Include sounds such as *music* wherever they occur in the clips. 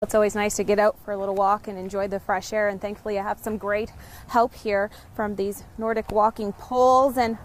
It's always nice to get out for a little walk and enjoy the fresh air. And thankfully, I have some great help here from these Nordic walking poles. And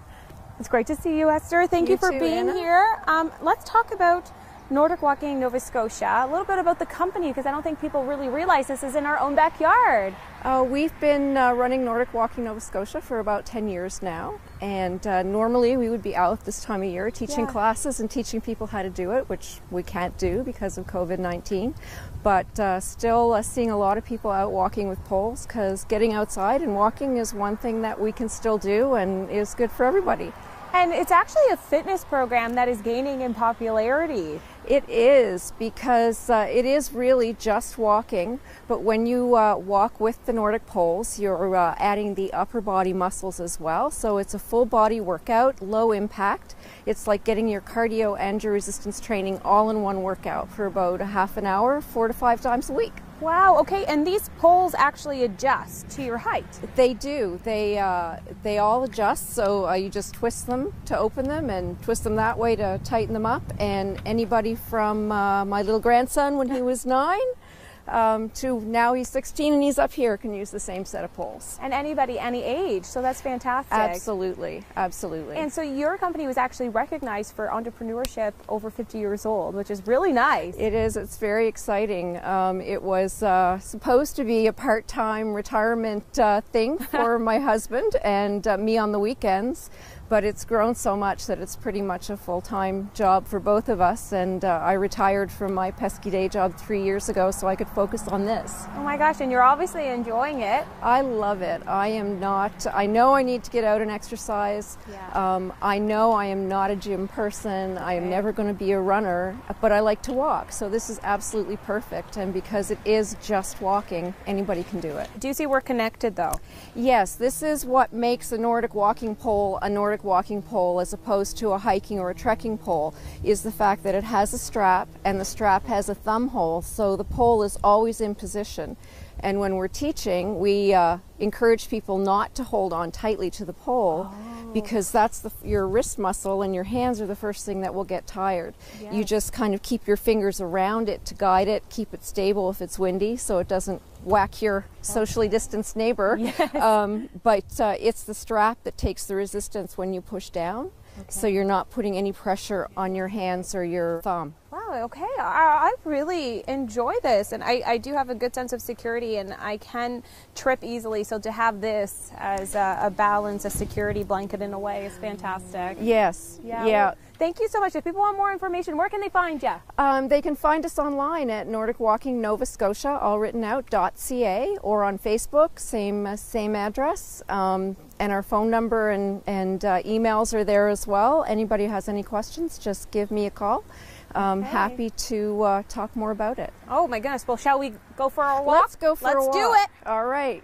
it's great to see you, Esther. Thank you, You for too, being Ana. here. Um, let's talk about Nordic Walking Nova Scotia. A little bit about the company because I don't think people really realize this is in our own backyard. Uh, we've been uh, running Nordic Walking Nova Scotia for about 10 years now, and uh, normally we would be out this time of year teaching Yeah. classes and teaching people how to do it, which we can't do because of COVID 19. But uh, still uh, seeing a lot of people out walking with poles because getting outside and walking is one thing that we can still do and is good for everybody. And it's actually a fitness program that is gaining in popularity. It is because uh, it is really just walking, but when you uh, walk with the Nordic poles, you're uh, adding the upper body muscles as well. So it's a full body workout, low impact. It's like getting your cardio and your resistance training all in one workout for about a half an hour, four to five times a week. Wow, okay, and these poles actually adjust to your height. They do. They uh, they all adjust. So uh, you just twist them to open them, and twist them that way to tighten them up. And anybody from uh, my little grandson when he was nine um, to now he's 16 and he's up here can use the same set of poles. And anybody, any age, so that's fantastic. Absolutely, absolutely. And so your company was actually recognized for entrepreneurship over 50 years old, which is really nice. It is. It's very exciting. Um, it was uh, supposed to be a part-time retirement uh, thing *laughs* for my husband and uh, me on the weekends, but it's grown so much that it's pretty much a full-time job for both of us. And uh, I retired from my pesky day job three years ago, so I could focus on this. oh my gosh, and you're obviously enjoying it. I love it. I am not. I know I need to get out and exercise. Yeah. Um, I know I am not a gym person. I am never going to be a runner, but I like to walk. So this is absolutely perfect. And because it is just walking, anybody can do it. Do you see we're connected though? Yes, this is what makes a Nordic walking pole a Nordic walking pole as opposed to a hiking or a trekking pole is the fact that it has a strap and the strap has a thumb hole so the pole is always in position. And when we're teaching, we uh, encourage people not to hold on tightly to the pole because that's the, your wrist muscle and your hands are the first thing that will get tired. You just kind of keep your fingers around it to guide it, keep it stable if it's windy so it doesn't whack your socially distanced neighbor. Um, but uh, it's the strap that takes the resistance when you push down. So you're not putting any pressure on your hands or your thumb. Wow, okay. I, I really enjoy this, and I, I do have a good sense of security, and I can trip easily. So to have this as a, a balance, a security blanket in a way, is fantastic. Yes. Yeah. Yeah. well, thank you so much. If people want more information, where can they find you? Um, they can find us online at Nordic Walking Nova Scotia, all written out, .ca, or on Facebook, same uh, same address. Um, and our phone number and, and uh, emails are there as well. Anybody has any questions, just give me a call. I'm Okay. happy to uh, talk more about it. Oh my goodness. Well, shall we go for a walk? Let's go for Let's a walk. Let's do it. All right.